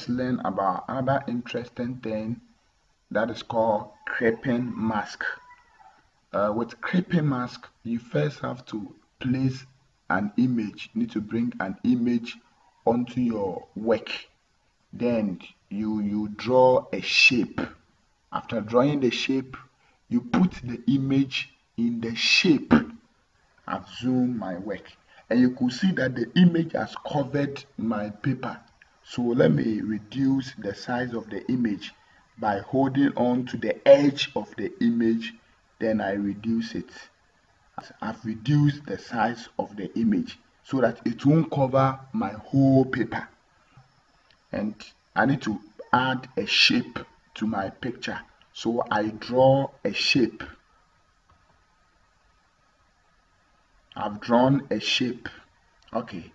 let's learn about another interesting thing that is called clipping mask. Uh, with clipping mask, you first have to place an image, you need to bring an image onto your work. Then you, you draw a shape. After drawing the shape, you put the image in the shape. I've zoomed my work and you could see that the image has covered my paper so let me reduce the size of the image by holding on to the edge of the image then I reduce it. I've reduced the size of the image so that it won't cover my whole paper. And I need to add a shape to my picture. So I draw a shape. I've drawn a shape. Okay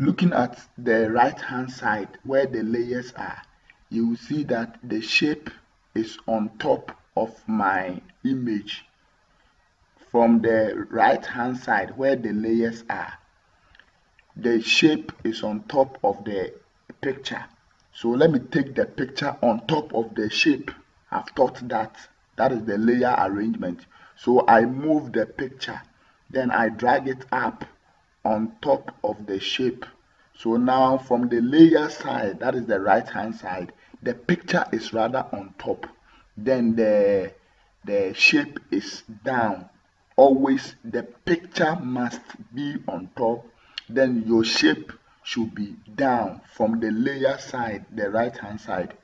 looking at the right hand side where the layers are you will see that the shape is on top of my image. From the right hand side where the layers are the shape is on top of the picture. So let me take the picture on top of the shape. I've taught that that is the layer arrangement. So I move the picture. Then I drag it up on top of the shape. So now from the layer side that is the right hand side the picture is rather on top. Then the the shape is down. Always the picture must be on top. Then your shape should be down from the layer side the right hand side.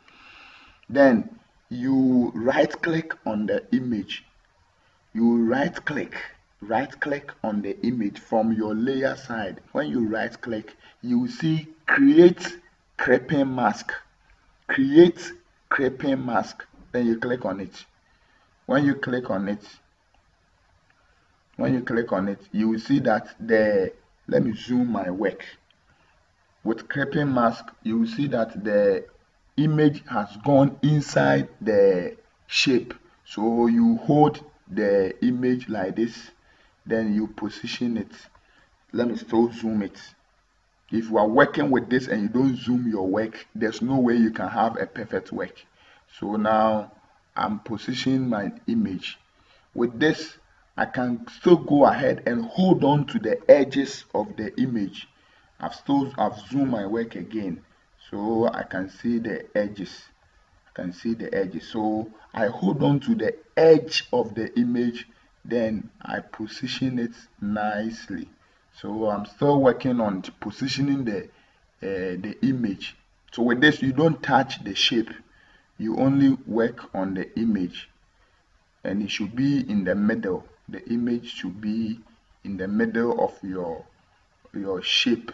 Then you right click on the image. You right click right click on the image from your layer side. When you right click you see create clipping mask. Create clipping mask. Then you click on it. When you click on it when you click on it you will see that the let me zoom my work. With clipping mask you will see that the image has gone inside the shape. So you hold the image like this then you position it. Let me still zoom it. If you are working with this and you don't zoom your work there's no way you can have a perfect work. So now i'm positioning my image. With this i can still go ahead and hold on to the edges of the image. I've still i've zoomed my work again so i can see the edges. I can see the edges. So i hold on to the edge of the image then I position it nicely. So I'm still working on positioning the uh, the image. So with this you don't touch the shape. You only work on the image. And it should be in the middle. The image should be in the middle of your your shape.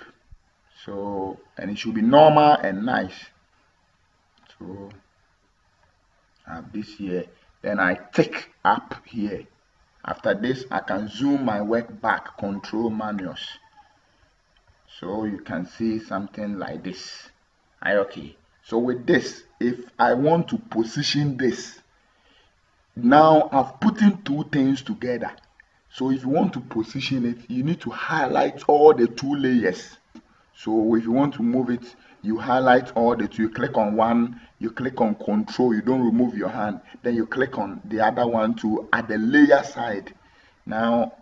So and it should be normal and nice. So I have this here. Then I tick up here after this I can zoom my work back control minus so you can see something like this. I okay. So with this if I want to position this now I've put in two things together. So if you want to position it you need to highlight all the two layers so if you want to move it you highlight all the two you click on one you click on control you don't remove your hand. Then you click on the other one to add the layer side. Now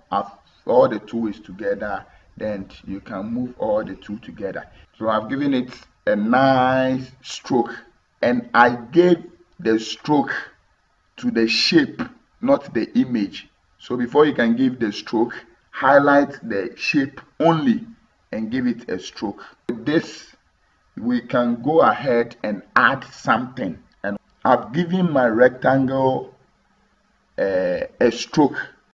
all the two is together then you can move all the two together. So I've given it a nice stroke and I gave the stroke to the shape not the image. So before you can give the stroke highlight the shape only and give it a stroke. With this we can go ahead and add something. And I've given my rectangle uh, a stroke